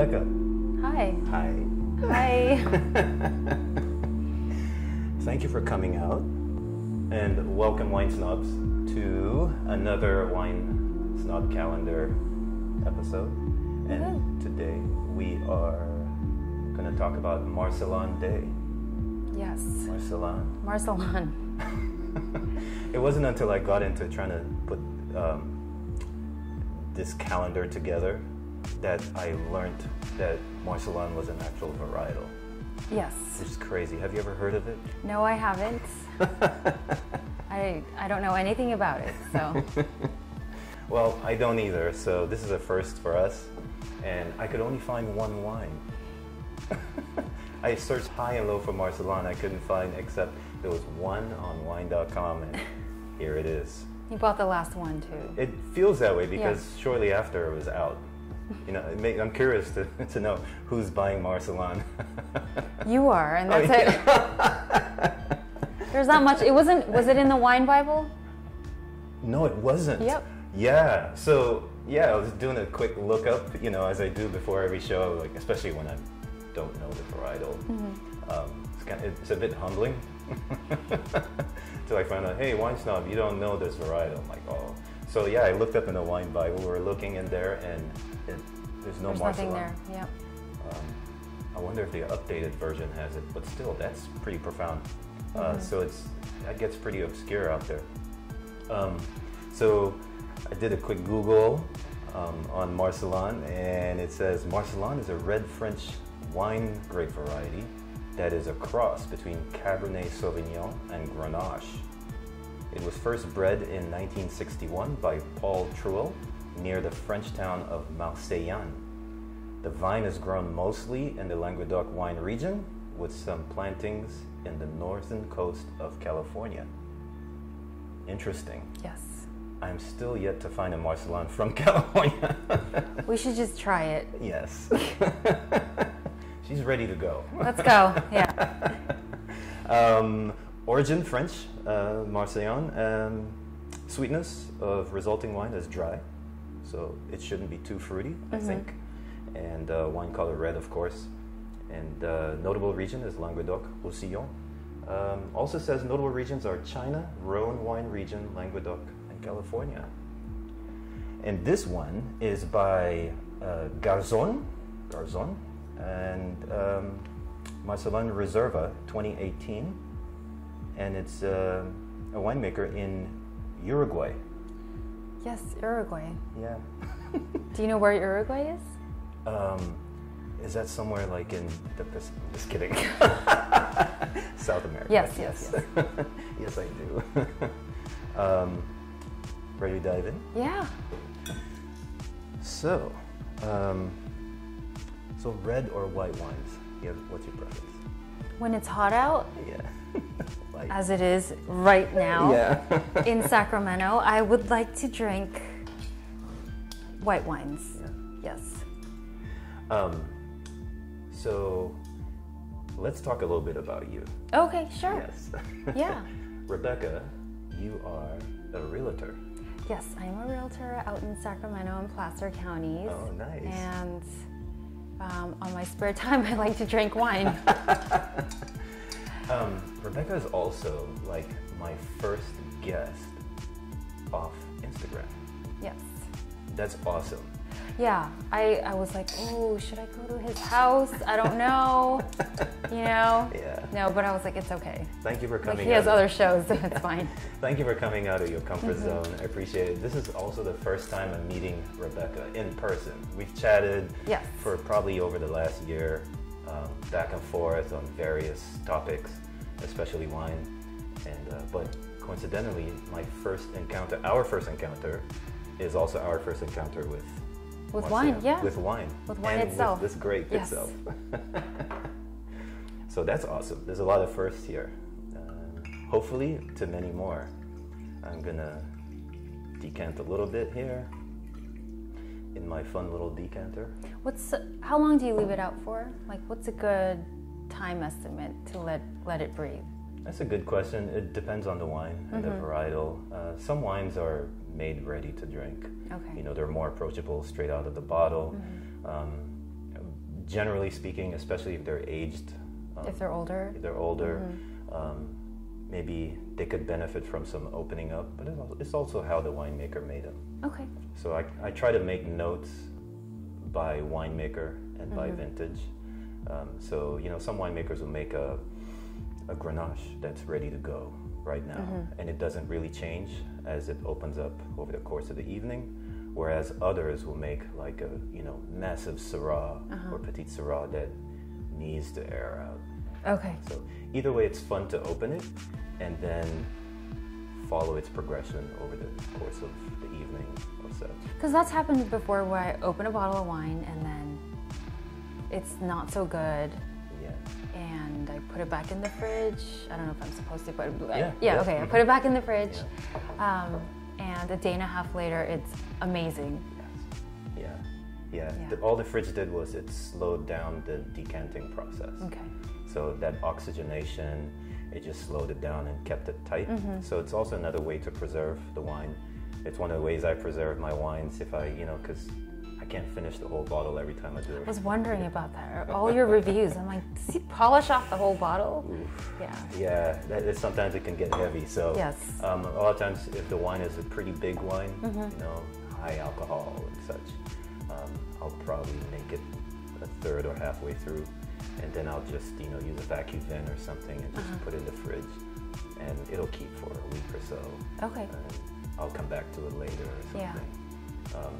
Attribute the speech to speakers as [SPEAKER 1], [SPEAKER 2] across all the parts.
[SPEAKER 1] Rebecca.
[SPEAKER 2] Hi.
[SPEAKER 1] Hi.
[SPEAKER 2] Hi.
[SPEAKER 1] Thank you for coming out. And welcome, wine snobs, to another Wine Snob Calendar episode. And today we are going to talk about Marselan Day.
[SPEAKER 2] yes.
[SPEAKER 1] Marselan.
[SPEAKER 2] Marcelon.
[SPEAKER 1] it wasn't until I got into trying to put um, this calendar together that I learned that Marselan was an actual varietal,
[SPEAKER 2] Yes.
[SPEAKER 1] which is crazy. Have you ever heard of it?
[SPEAKER 2] No, I haven't. I I don't know anything about it. So
[SPEAKER 1] Well, I don't either, so this is a first for us, and I could only find one wine. I searched high and low for Marselan, I couldn't find except there was one on wine.com, and here it is.
[SPEAKER 2] you bought the last one too.
[SPEAKER 1] It feels that way because shortly after it was out. You know, it may, I'm curious to, to know who's buying Marselan.
[SPEAKER 2] You are, and
[SPEAKER 1] Oh,
[SPEAKER 2] that's it. There's not much. It wasn't. Was it in the wine Bible?
[SPEAKER 1] no, it wasn't.
[SPEAKER 2] Yep.
[SPEAKER 1] Yeah. So yeah, I was doing a quick look up, you know, as I do before every show, like especially when I don't know the varietal.
[SPEAKER 2] Mm-hmm.
[SPEAKER 1] Um, it's, kind it's a bit humbling. Till I find out, hey, wine snob, you don't know this varietal. I'm like, oh. So yeah, I looked up in the wine Bible. We were looking in there, and it, there's no
[SPEAKER 2] There's nothing there. Yep.
[SPEAKER 1] Um, I wonder if the updated version has it, but still, that's pretty profound. Uh, so it's that gets pretty obscure out there. Um, so I did a quick Google um, on Marselan, and it says Marselan is a red French wine grape variety that is a cross between Cabernet Sauvignon and Grenache. It was first bred in 1961 by Paul Truel near the French town of Marseillan. The vine is grown mostly in the Languedoc wine region with some plantings in the northern coast of California. Interesting.
[SPEAKER 2] Yes.
[SPEAKER 1] I'm still yet to find a Marselan from California.
[SPEAKER 2] We should just try it.
[SPEAKER 1] yes. She's ready to go.
[SPEAKER 2] Let's go. Yeah.
[SPEAKER 1] Um, origin French, uh, Marseillan. Um, sweetness of resulting wine is dry, so it shouldn't be too fruity, I think. And uh, wine color red, of course. And uh, notable region is Languedoc, Roussillon. Um, also says notable regions are China, Rhone wine region, Languedoc, and California. And this one is by uh, Garzon, Garzon, and um, Marselan Reserva 2018. And it's uh, a winemaker in Uruguay.
[SPEAKER 2] Yes, Uruguay.
[SPEAKER 1] Yeah.
[SPEAKER 2] Do you know where Uruguay is?
[SPEAKER 1] Um, is that somewhere like in the Pac- Just kidding. South America.
[SPEAKER 2] Yes, yes,
[SPEAKER 1] yes. yes, I do. um, ready to dive in?
[SPEAKER 2] Yeah.
[SPEAKER 1] So, um, so red or white wines? What's your preference?
[SPEAKER 2] When it's hot out,
[SPEAKER 1] Yeah.
[SPEAKER 2] as it is right now
[SPEAKER 1] yeah.
[SPEAKER 2] in Sacramento, I would like to drink white wines. Yes.
[SPEAKER 1] um, so, let's talk a little bit about you.
[SPEAKER 2] Okay, sure.
[SPEAKER 1] Yes.
[SPEAKER 2] Yeah.
[SPEAKER 1] Rebecca, you are a realtor.
[SPEAKER 2] Yes, I'm a realtor out in Sacramento and Placer counties.
[SPEAKER 1] Oh, nice.
[SPEAKER 2] And um, on my spare time, I like to drink wine.
[SPEAKER 1] Um, Rebecca is also like my first guest off Instagram.
[SPEAKER 2] yes.
[SPEAKER 1] That's awesome.
[SPEAKER 2] Yeah, I, I was like, oh, should I go to his house? I don't know. you know?
[SPEAKER 1] Yeah.
[SPEAKER 2] No, but I was like, it's okay.
[SPEAKER 1] Thank you for
[SPEAKER 2] Like
[SPEAKER 1] coming.
[SPEAKER 2] he has other shows, so it's fine.
[SPEAKER 1] Thank you for coming out of your comfort
[SPEAKER 2] Mm-hmm.
[SPEAKER 1] zone. I appreciate it. This is also the first time I'm meeting Rebecca in person. We've chatted
[SPEAKER 2] Yes.
[SPEAKER 1] for probably over the last year, um, back and forth on various topics, especially wine. And uh, but coincidentally, my first encounter, our first encounter, is also our first encounter with
[SPEAKER 2] With wine, yeah.
[SPEAKER 1] with wine,
[SPEAKER 2] With wine
[SPEAKER 1] and
[SPEAKER 2] itself.
[SPEAKER 1] with this grape
[SPEAKER 2] Yes.
[SPEAKER 1] itself. so that's awesome. There's a lot of firsts here. Uh, hopefully, to many more. I'm gonna decant a little bit here in my fun little decanter.
[SPEAKER 2] What's how long do you leave it out for? Like, what's a good time estimate to let let it breathe?
[SPEAKER 1] That's a good question. It depends on the wine and
[SPEAKER 2] Mm-hmm.
[SPEAKER 1] the varietal. Uh, some wines are made ready to drink.
[SPEAKER 2] Okay.
[SPEAKER 1] You know, they're more approachable straight out of the bottle.
[SPEAKER 2] Mm-hmm.
[SPEAKER 1] Um, generally speaking, especially if they're aged, um,
[SPEAKER 2] If they're older.
[SPEAKER 1] if they're older, um, maybe they could benefit from some opening up. But it's also how the winemaker made them.
[SPEAKER 2] Okay.
[SPEAKER 1] So I, I try to make notes by winemaker and by vintage. Um, so you know, some winemakers will make a a Grenache that's ready to go right now, mm-hmm. and it doesn't really change as it opens up over the course of the evening. Whereas others will make like a you know massive Syrah uh-huh. or Petit Syrah that needs to air out.
[SPEAKER 2] Okay.
[SPEAKER 1] So either way, it's fun to open it and then follow its progression over the course of the evening or such.
[SPEAKER 2] Because that's happened before where I open a bottle of wine and then it's not so good
[SPEAKER 1] Yeah.
[SPEAKER 2] and I put it back in the fridge. I don't know if I'm supposed to, but
[SPEAKER 1] Yeah,
[SPEAKER 2] yeah,
[SPEAKER 1] yeah,
[SPEAKER 2] okay. I put it back in the fridge. Um, and a day and a half later, it's amazing.
[SPEAKER 1] Yeah. Yeah.
[SPEAKER 2] Yeah.
[SPEAKER 1] The, all the fridge did was it slowed down the decanting process.
[SPEAKER 2] Okay.
[SPEAKER 1] So that oxygenation, it just slowed it down and kept it tight.
[SPEAKER 2] Mm-hmm.
[SPEAKER 1] So it's also another way to preserve the wine. It's one of the ways I preserve my wines if I, you know, because can't finish the whole bottle every time I do it.
[SPEAKER 2] I was wondering about that. All your reviews, I'm like, does he polish off the whole bottle? Yeah.
[SPEAKER 1] Yeah, that is, sometimes it can get heavy. So
[SPEAKER 2] Yes.
[SPEAKER 1] um, a lot of times, if the wine is a pretty big wine,
[SPEAKER 2] Mm-hmm.
[SPEAKER 1] you know, high alcohol and such, um, I'll probably make it a third or halfway through, and then I'll just you know use a vacuum vent or something and just
[SPEAKER 2] Uh-huh.
[SPEAKER 1] put it in the fridge, and it'll keep for a week or so.
[SPEAKER 2] Okay.
[SPEAKER 1] I'll come back to it later or
[SPEAKER 2] Yeah.
[SPEAKER 1] Um,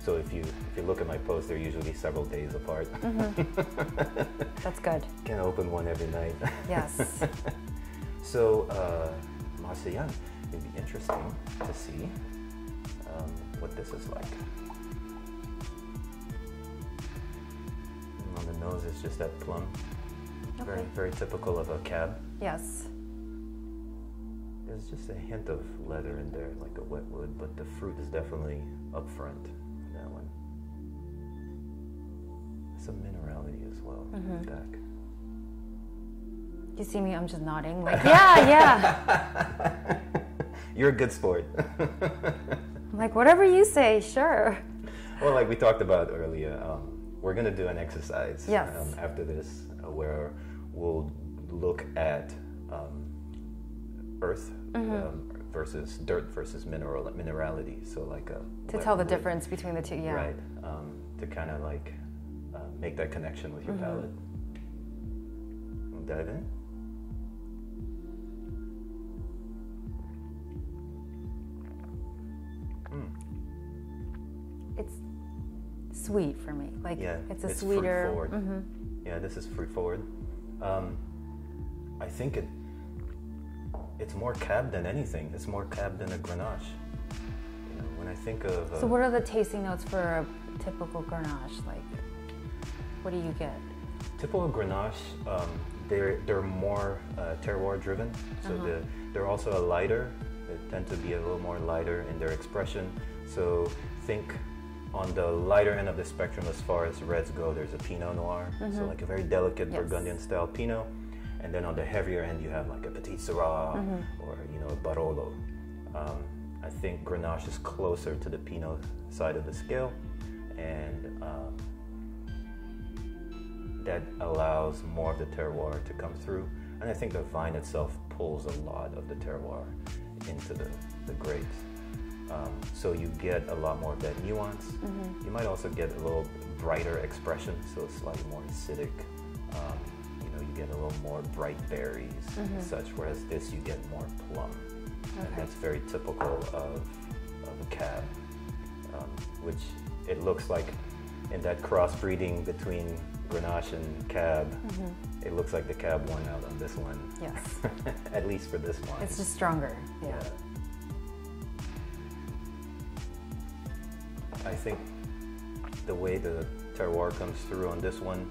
[SPEAKER 1] so if you if you look at my posts, they're usually several days apart.
[SPEAKER 2] That's good.
[SPEAKER 1] Can't open one every night.
[SPEAKER 2] Yes.
[SPEAKER 1] So, uh, it'd be interesting to see um, what this is like. And on the nose is just that plum. Very, very typical of a cab.
[SPEAKER 2] yes.
[SPEAKER 1] There's just a hint of leather in there, like a wet wood, but the fruit is definitely up front Some minerality as well
[SPEAKER 2] Mm-hmm. You see me, I'm just nodding. Like, yeah, yeah.
[SPEAKER 1] You're a good sport.
[SPEAKER 2] I'm like, whatever you say, sure.
[SPEAKER 1] Well, like we talked about earlier, um, we're gonna do an exercise
[SPEAKER 2] Yes.
[SPEAKER 1] um, after this uh, where we'll look at um, earth
[SPEAKER 2] Mm-hmm.
[SPEAKER 1] um, versus dirt versus mineral minerality. So like a
[SPEAKER 2] To
[SPEAKER 1] wet
[SPEAKER 2] tell the difference between the two, yeah.
[SPEAKER 1] right? Um, to kind of like uh, make that connection with your
[SPEAKER 2] Mm-hmm.
[SPEAKER 1] palate. We'll dive in.
[SPEAKER 2] It's sweet for me. Like,
[SPEAKER 1] Yeah,
[SPEAKER 2] it's a
[SPEAKER 1] it's
[SPEAKER 2] sweeter.
[SPEAKER 1] fruit-forward.
[SPEAKER 2] Mhm.
[SPEAKER 1] Yeah, this is fruit forward. Um, I think it it's more cab than anything. It's more cab than a Grenache. You know, when I think of uh,
[SPEAKER 2] So, what are the tasting notes for a typical Grenache? Like, what do you get?
[SPEAKER 1] typical Grenache, um, they're they're more uh, terroir driven. So
[SPEAKER 2] Uh-huh.
[SPEAKER 1] the, they're also a lighter. They tend to be a little more lighter in their expression. So think on the lighter end of the spectrum as far as reds go. There's a Pinot Noir, so like a very delicate
[SPEAKER 2] Mm-hmm. Yes.
[SPEAKER 1] Burgundian style Pinot. And then on the heavier end, you have like a Petit Syrah
[SPEAKER 2] Mm-hmm.
[SPEAKER 1] or you know a Barolo. Um, I think Grenache is closer to the Pinot side of the scale, and um, that allows more of the terroir to come through. And I think the vine itself pulls a lot of the terroir into the, the grapes. Um, so you get a lot more of that nuance. You might also get a little brighter expression, so it's slightly more acidic. Um, you know, you get a little more bright berries and such, whereas this you get more plum. And that's very typical of, of a cab, um, which it looks like in that crossbreeding between Grenache and Cab, mm-hmm. it looks like the Cab won out on this one,
[SPEAKER 2] Yes.
[SPEAKER 1] at least for this one.
[SPEAKER 2] it's just stronger. Yeah.
[SPEAKER 1] I think the way the terroir comes through on this one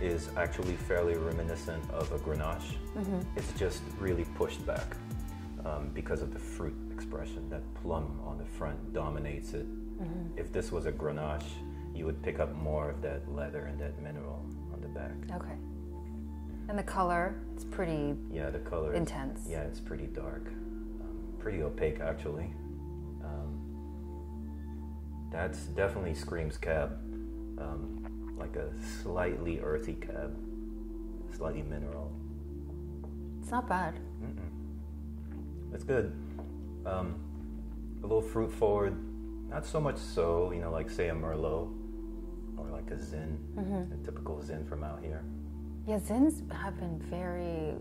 [SPEAKER 1] is actually fairly reminiscent of a Grenache. Mm-hmm. It's just really pushed back um, because of the fruit expression. That plum on the front dominates it. Mm-hmm. If this was a Grenache, you would pick up more of that leather and that mineral on the back.
[SPEAKER 2] Okay. And the color, it's pretty
[SPEAKER 1] Yeah, the color is-
[SPEAKER 2] intense.
[SPEAKER 1] Yeah, it's pretty dark, um, pretty opaque actually. Um, that's definitely screams cab, um, like a slightly earthy cab, slightly mineral.
[SPEAKER 2] It's not bad.
[SPEAKER 1] It's good. Um, a little fruit forward, not so much so, you know, like say a Merlot or like a Zin, mm-hmm. a typical Zin from out here.
[SPEAKER 2] Yeah, Zins have been very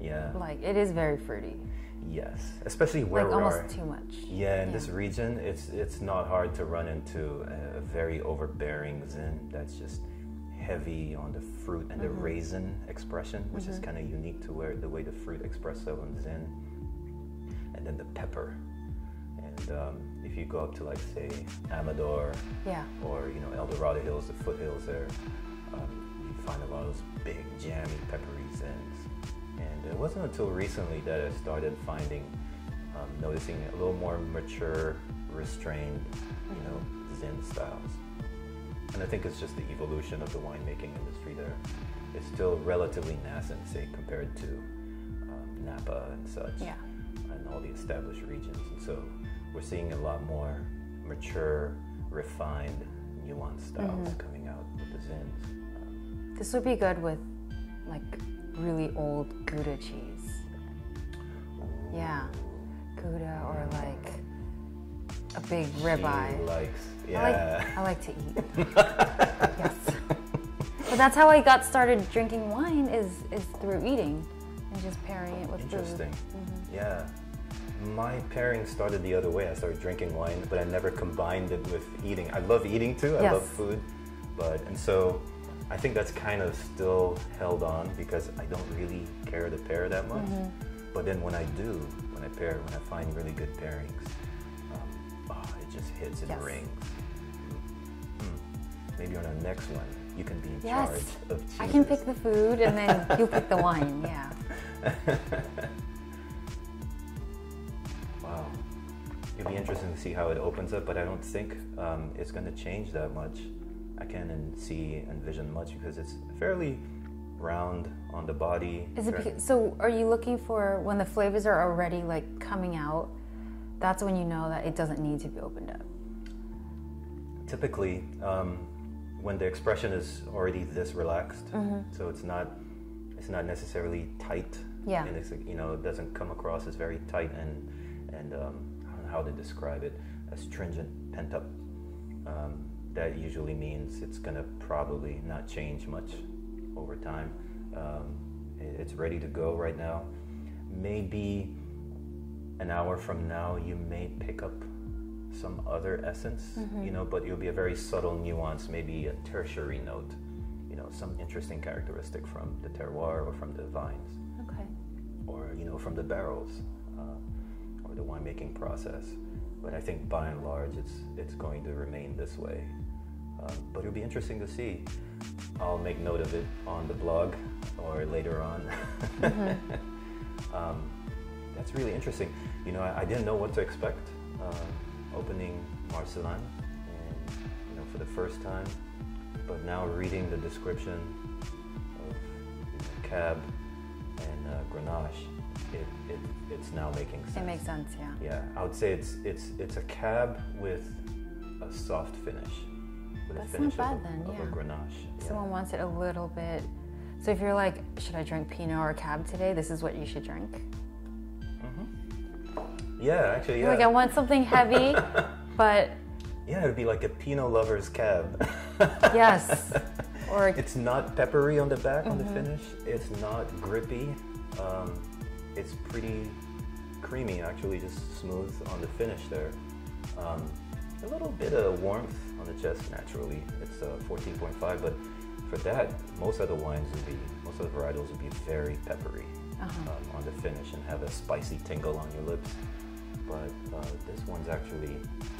[SPEAKER 1] Yeah.
[SPEAKER 2] like it is very fruity.
[SPEAKER 1] Yes, especially where
[SPEAKER 2] like
[SPEAKER 1] we
[SPEAKER 2] almost
[SPEAKER 1] are.
[SPEAKER 2] too much.
[SPEAKER 1] Yeah, in this region, it's it's not hard to run into a, a very overbearing Zin that's just heavy on the fruit and the mm-hmm. raisin expression, which is mm-hmm. kind of unique to where the way the fruit espresso and Zin, and then the pepper. And um, if you go up to like say Amador
[SPEAKER 2] Yeah.
[SPEAKER 1] or you know El Dorado Hills, the foothills there, um, you find a lot of those big jammy peppery Zins. And it wasn't until recently that I started finding, um, noticing a little more mature, restrained, you know, Zin styles. And I think it's just the evolution of the winemaking industry there. It's still relatively nascent, say, compared to um, Napa and such
[SPEAKER 2] Yeah.
[SPEAKER 1] and all the established regions. And so we're seeing a lot more mature, refined, nuanced styles coming out with the Zins.
[SPEAKER 2] This would be good with like really old Gouda cheese. Yeah. Gouda or like a big ribeye.
[SPEAKER 1] likes,
[SPEAKER 2] I
[SPEAKER 1] yeah.
[SPEAKER 2] like I like to eat. yes. But that's how I got started drinking wine is is through eating and just pairing it with
[SPEAKER 1] Interesting.
[SPEAKER 2] food. Mm-hmm.
[SPEAKER 1] Yeah. My pairing started the other way. I started drinking wine, but I never combined it with eating. I love eating too. I love food, but and so I think that's kind of still held on because I don't really care to pair that much.
[SPEAKER 2] Mm-hmm.
[SPEAKER 1] But then when I do, when I pair, when I find really good pairings, um, oh, it just hits and
[SPEAKER 2] Yes.
[SPEAKER 1] rings. Hmm. Maybe on our next one, you can be in
[SPEAKER 2] Yes.
[SPEAKER 1] charge of cheeses.
[SPEAKER 2] I can pick the food and then you pick the wine. Yeah.
[SPEAKER 1] It'll be interesting to see how it opens up, but I don't think um, it's going to change that much. I can't see envision much because it's fairly round on the body.
[SPEAKER 2] Is it because, so? Are you looking for when the flavors are already like coming out? That's when you know that it doesn't need to be opened up.
[SPEAKER 1] typically um, when the expression is already this relaxed, so it's not it's not necessarily tight.
[SPEAKER 2] Yeah.
[SPEAKER 1] And it's you know it doesn't come across as very tight and and um, I don't know how to describe it astringent, pent up. Um, that usually means it's gonna probably not change much over time. Um, it's ready to go right now. Maybe an hour from now, you may pick up some other essence, you know, but it'll be a very subtle nuance, maybe a tertiary note, you know, some interesting characteristic from the terroir or from the vines
[SPEAKER 2] Okay.
[SPEAKER 1] or, you know, from the barrels uh, the winemaking process. But I think by and large, it's, it's going to remain this way. Um, but it'll be interesting to see. I'll make note of it on the blog or later on. um, that's really interesting. You know, I, I didn't know what to expect um, opening Marselan, and you know, for the first time. But now reading the description of you know, Cab and uh, Grenache, it, it, it's now making sense.
[SPEAKER 2] It makes sense. Yeah.
[SPEAKER 1] Yeah, I would say it's it's it's a cab with a soft finish. With
[SPEAKER 2] That's
[SPEAKER 1] a finish
[SPEAKER 2] not
[SPEAKER 1] of,
[SPEAKER 2] bad
[SPEAKER 1] a,
[SPEAKER 2] then,
[SPEAKER 1] of
[SPEAKER 2] yeah.
[SPEAKER 1] a Grenache.
[SPEAKER 2] Someone wants it a little bit. So if you're like, should I drink Pinot or Cab today? This is what you should drink. Mhm.
[SPEAKER 1] Yeah, actually, yeah.
[SPEAKER 2] Like I want something heavy, but
[SPEAKER 1] yeah, it'd be like a Pinot lover's cab.
[SPEAKER 2] yes. Or
[SPEAKER 1] it's not peppery on the back on the
[SPEAKER 2] Mm-hmm.
[SPEAKER 1] finish. It's not grippy. Um, it's pretty creamy, actually, just smooth on the finish there. Um, a little bit of warmth on the chest naturally. It's uh, 14.5, but for that, most of the wines would be, most of the varietals would be very peppery
[SPEAKER 2] Uh-huh.
[SPEAKER 1] um, on the finish and have a spicy tingle on your lips. But uh, this one's actually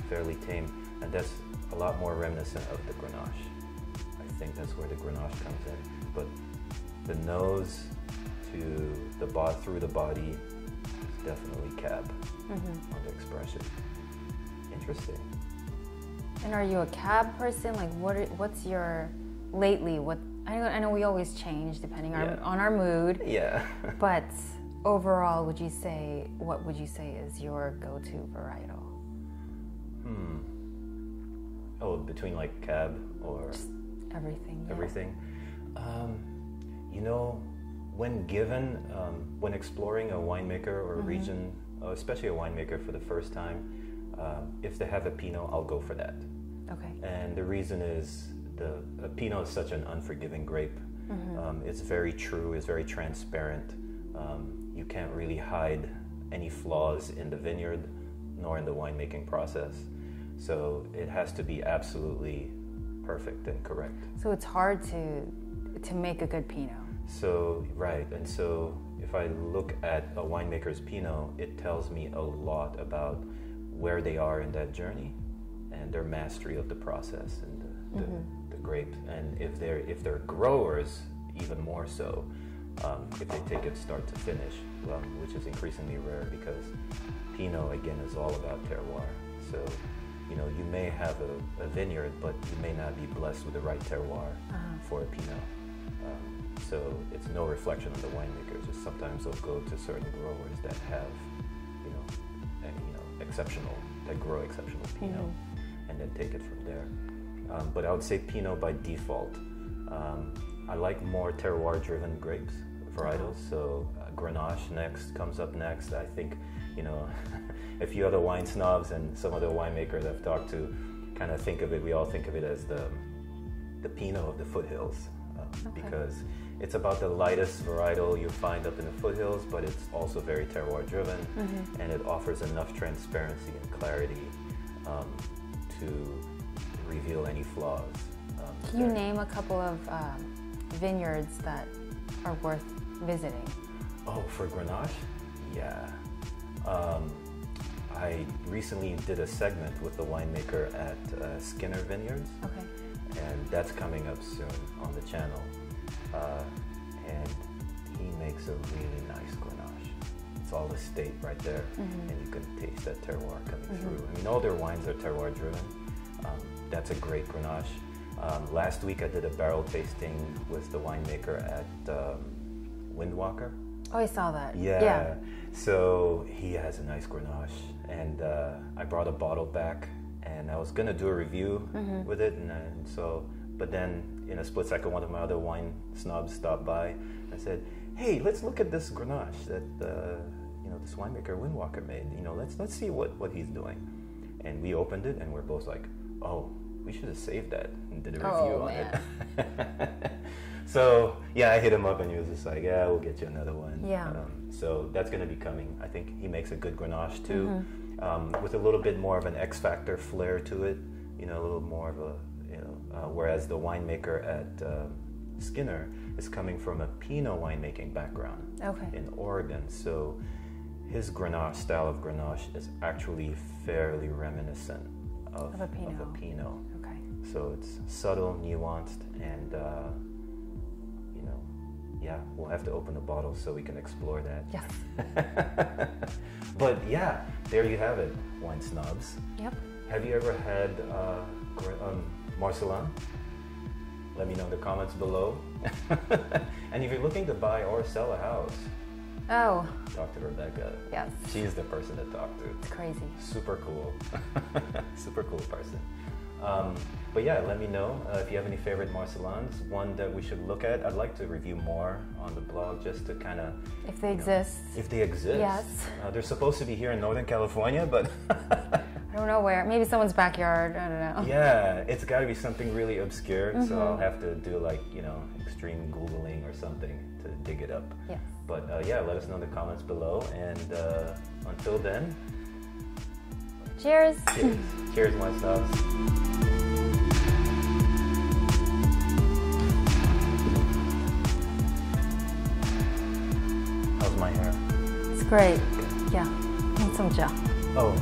[SPEAKER 1] fairly tame, and that's a lot more reminiscent of the Grenache. I think that's where the Grenache comes in. But the nose to the bo- through the body is definitely cab
[SPEAKER 2] Mm-hmm.
[SPEAKER 1] on the expression. Interesting.
[SPEAKER 2] And are you a cab person? Like, what? Are, what's your lately? What I know, I know we always change depending on,
[SPEAKER 1] Yeah.
[SPEAKER 2] on our mood,
[SPEAKER 1] Yeah.
[SPEAKER 2] but overall, would you say what would you say is your go-to varietal?
[SPEAKER 1] hmm. Oh, between like cab or
[SPEAKER 2] Everything. Yeah.
[SPEAKER 1] everything. Um, you know, when given, um, when exploring a winemaker or a
[SPEAKER 2] Mm-hmm.
[SPEAKER 1] region, uh, especially a winemaker for the first time, uh, if they have a Pinot, I'll go for that.
[SPEAKER 2] Okay.
[SPEAKER 1] And the reason is the a Pinot is such an unforgiving grape. Um, it's very true. It's very transparent. Um, you can't really hide any flaws in the vineyard, nor in the winemaking process. So it has to be absolutely perfect and correct.
[SPEAKER 2] So it's hard to to make a good Pinot.
[SPEAKER 1] So right, and so if I look at a winemaker's Pinot, it tells me a lot about where they are in that journey and their mastery of the process and the, the, the grape. And if they're if they're growers, even more so. Um, if they take it start to finish, well, which is increasingly rare because Pinot again is all about terroir. So, you know, you may have a, a vineyard, but you may not be blessed with the right terroir for a Pinot. Um, so it's no reflection on the winemakers. Just sometimes they'll go to certain growers that have, you know, and, you know, exceptional that grow exceptional Pinot, and then take it from there. Um, but I would say Pinot by default. Um, I like more terroir-driven grapes varietals. So uh, Grenache next comes up next. I think, you know, a few other wine snobs and some other winemakers I've talked to kind of think of it. We all think of it as the the Pinot of the foothills um, because it's about the lightest varietal you find up in the foothills, but it's also very terroir driven and it offers enough transparency and clarity um, to reveal any flaws. Um,
[SPEAKER 2] Can you name a couple of um, vineyards that are worth visiting?
[SPEAKER 1] Oh, for Grenache? Yeah. Um, I recently did a segment with the winemaker at uh, Skinner Vineyards.
[SPEAKER 2] Okay.
[SPEAKER 1] And that's coming up soon on the channel. Uh, and he makes a really nice Grenache. It's all estate right there, and you can taste that terroir coming through. I mean, all their wines are terroir driven. Um, that's a great Grenache. Um, last week I did a barrel tasting with the winemaker at um, Windwalker.
[SPEAKER 2] Oh, I saw that.
[SPEAKER 1] Yeah.
[SPEAKER 2] Yeah.
[SPEAKER 1] So he has a nice Grenache, and uh, I brought a bottle back, and I was gonna do a review with it, and, and so, but then in a split second, one of my other wine snobs stopped by. I said, "Hey, let's look at this Grenache that uh, you know this winemaker Windwalker made. You know, let's let's see what what he's doing." And we opened it, and we're both like, "Oh, we should have saved that and did a review
[SPEAKER 2] Oh,
[SPEAKER 1] on it." so yeah, I hit him up, and he was just like, "Yeah, we'll get you another one."
[SPEAKER 2] Yeah.
[SPEAKER 1] Um, so that's going to be coming. I think he makes a good Grenache too,
[SPEAKER 2] Mm-hmm.
[SPEAKER 1] um, with a little bit more of an X Factor flair to it. You know, a little more of a, you know, uh, whereas the winemaker at um Skinner is coming from a Pinot winemaking background
[SPEAKER 2] Okay.
[SPEAKER 1] in Oregon. So his Grenache style of Grenache is actually fairly reminiscent of,
[SPEAKER 2] Of a Pinot.
[SPEAKER 1] Of a Pinot.
[SPEAKER 2] Okay.
[SPEAKER 1] So it's subtle, nuanced, and uh, yeah, we'll have to open the bottle so we can explore that.
[SPEAKER 2] Yes.
[SPEAKER 1] but yeah, there you have it, wine snobs.
[SPEAKER 2] Yep.
[SPEAKER 1] Have you ever had uh, um, Marselan? Let me know in the comments below. and if you're looking to buy or sell a house,
[SPEAKER 2] Oh,
[SPEAKER 1] talk to Rebecca.
[SPEAKER 2] yes.
[SPEAKER 1] She's the person to talk to.
[SPEAKER 2] It's crazy.
[SPEAKER 1] Super cool. Super cool person. Um, but yeah, let me know uh, if you have any favorite Marselans. One that we should look at. I'd like to review more on the blog just to kind of,
[SPEAKER 2] If they exist.
[SPEAKER 1] if they exist.
[SPEAKER 2] Yes.
[SPEAKER 1] Uh, they're supposed to be here in Northern California, but
[SPEAKER 2] I don't know where. Maybe someone's backyard. I don't know.
[SPEAKER 1] yeah, it's got to be something really obscure. So I'll
[SPEAKER 2] Mm-hmm.
[SPEAKER 1] have to do like, you know, extreme Googling or something to dig it up.
[SPEAKER 2] Yes.
[SPEAKER 1] But uh, yeah, let us know in the comments below. And uh, until then,
[SPEAKER 2] Cheers.
[SPEAKER 1] cheers. cheers, my snubs. How's my hair?
[SPEAKER 2] It's great. Yeah. Need some gel.
[SPEAKER 1] Oh,